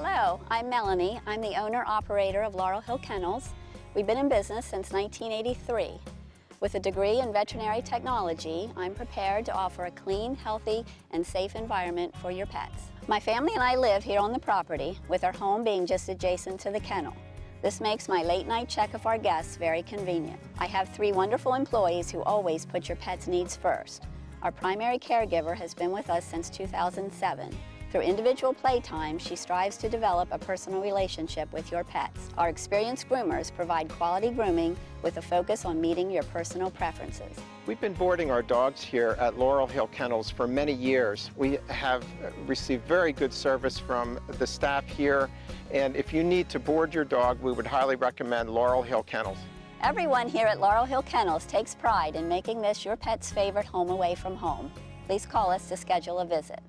Hello, I'm Melanie. I'm the owner-operator of Laurel Hill Kennels. We've been in business since 1983. With a degree in veterinary technology, I'm prepared to offer a clean, healthy, and safe environment for your pets. My family and I live here on the property, with our home being just adjacent to the kennel. This makes my late night check of our guests very convenient. I have three wonderful employees who always put your pet's needs first. Our primary caregiver has been with us since 2007. Through individual playtime, she strives to develop a personal relationship with your pets. Our experienced groomers provide quality grooming with a focus on meeting your personal preferences. We've been boarding our dogs here at Laurel Hill Kennels for many years. We have received very good service from the staff here, and if you need to board your dog, we would highly recommend Laurel Hill Kennels. Everyone here at Laurel Hill Kennels takes pride in making this your pet's favorite home away from home. Please call us to schedule a visit.